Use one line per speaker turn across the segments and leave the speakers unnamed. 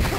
you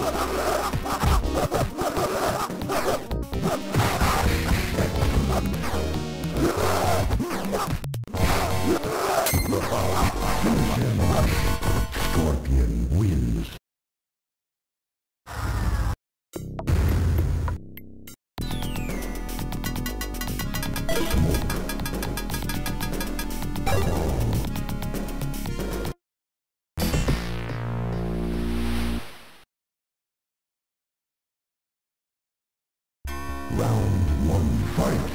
¡Ah! Round one, fight!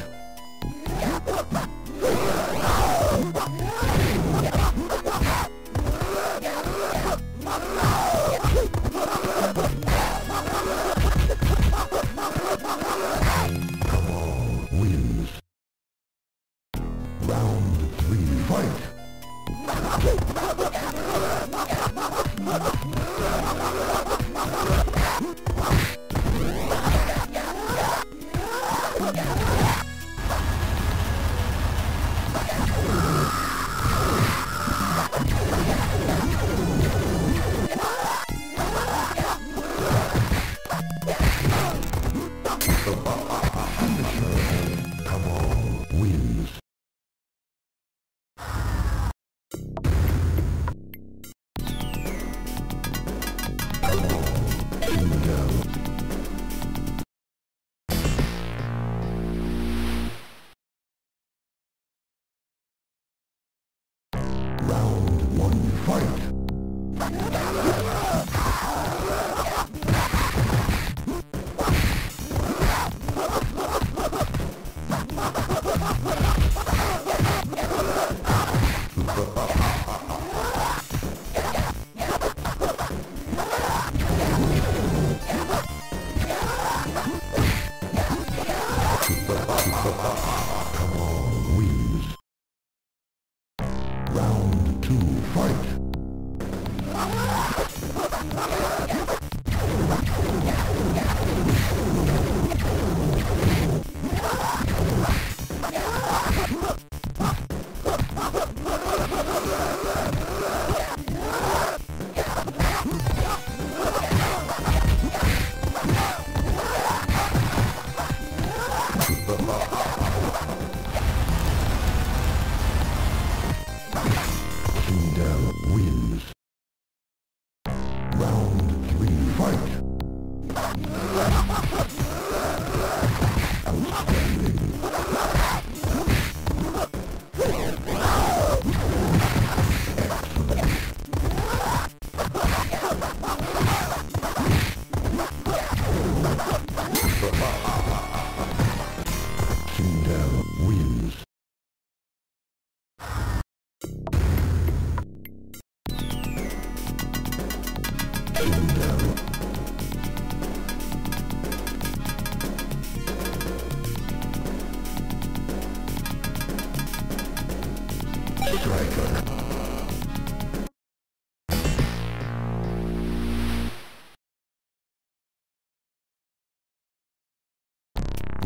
Win.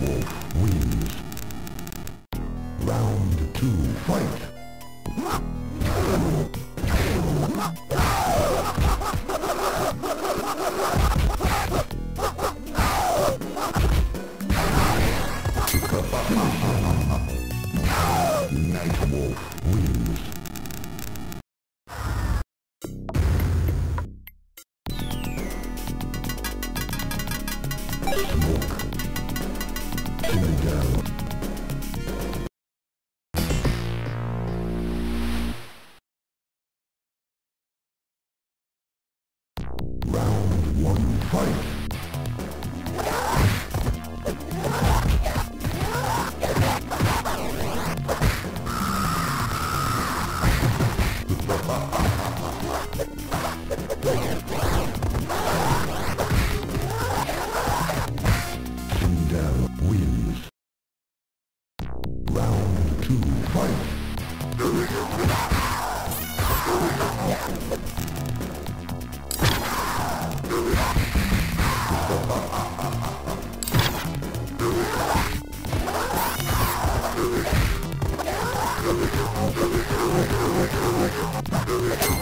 Double wins. Round two, fight! Smoke.
Kingdom. Uh, I'm gonna go, I'm gonna go, I'm gonna go, I'm gonna go.